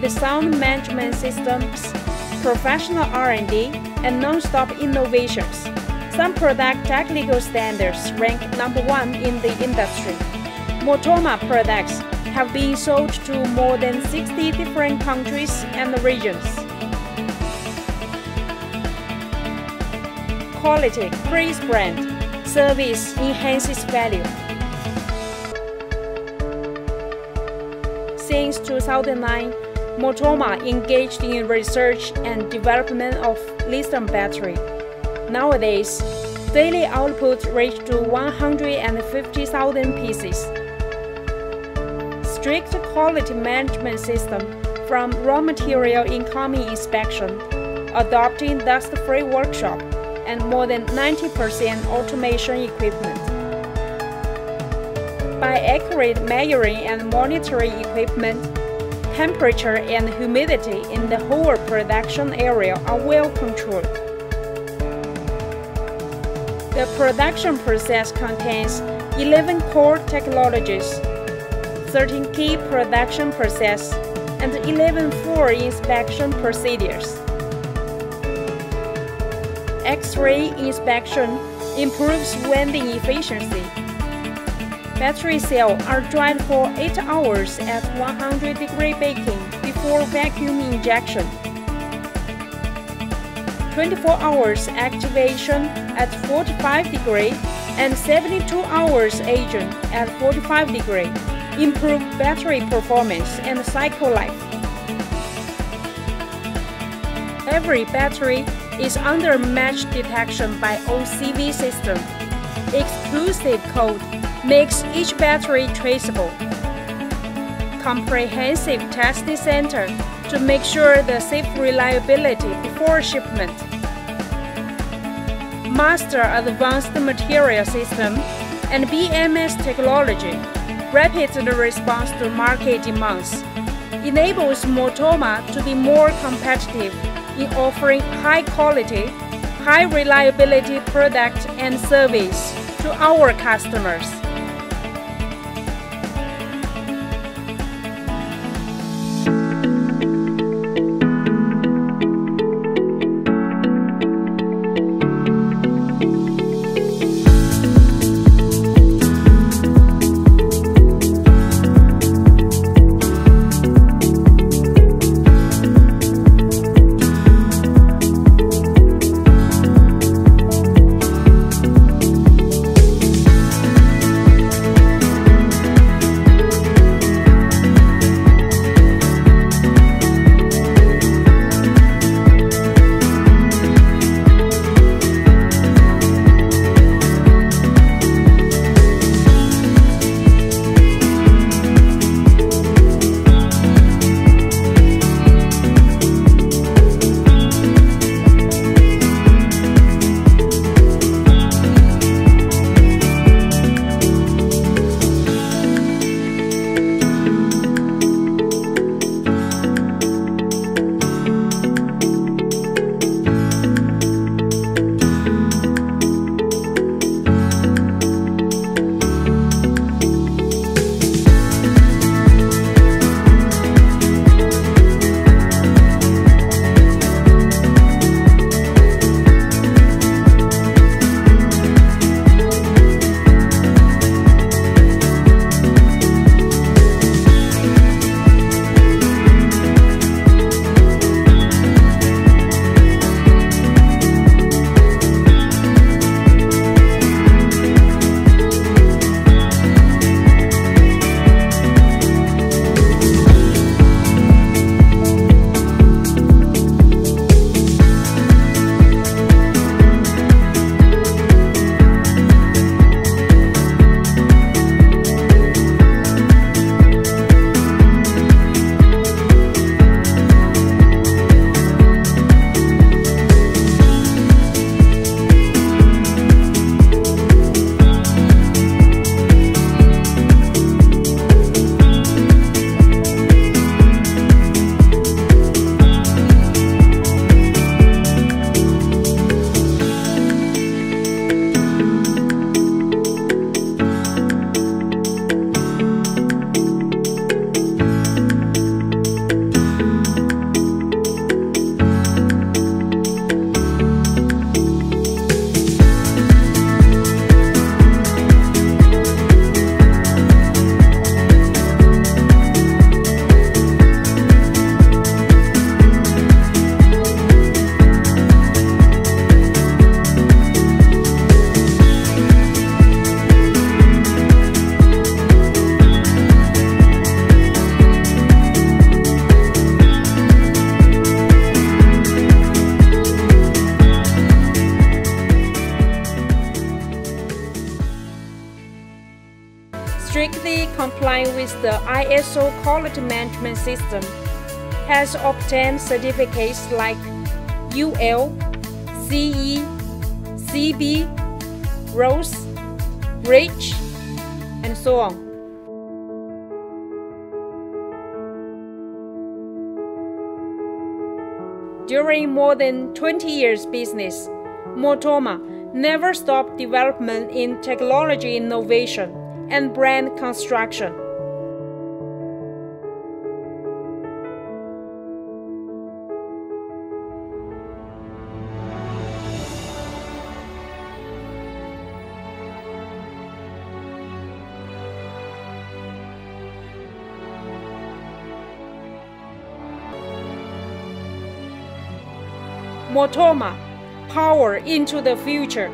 with sound management systems, professional R&D, and non-stop innovations. Some product technical standards rank number one in the industry. Motoma products have been sold to more than 60 different countries and regions. Quality creates brand. Service enhances value. Since 2009, Motoma engaged in research and development of lithium battery. Nowadays, daily output reached to 150,000 pieces strict quality management system from raw material incoming inspection, adopting dust-free workshop, and more than 90% automation equipment. By accurate measuring and monitoring equipment, temperature and humidity in the whole production area are well controlled. The production process contains 11 core technologies 13 key production process, and 11 full inspection procedures. X-ray inspection improves welding efficiency. Battery cells are dried for 8 hours at 100 degree baking before vacuum injection. 24 hours activation at 45 degree and 72 hours aging at 45 degree improve battery performance and cycle life. Every battery is under match detection by OCV system. Exclusive code makes each battery traceable. Comprehensive testing center to make sure the safe reliability before shipment. Master Advanced Material System and BMS technology rapid response to market demands, enables Motoma to be more competitive in offering high quality, high reliability product and service to our customers. The ISO quality management system, has obtained certificates like UL, CE, CB, RoHS, REACH, and so on. During more than 20 years business, Motoma never stopped development in technology innovation and brand construction. Motoma, power into the future.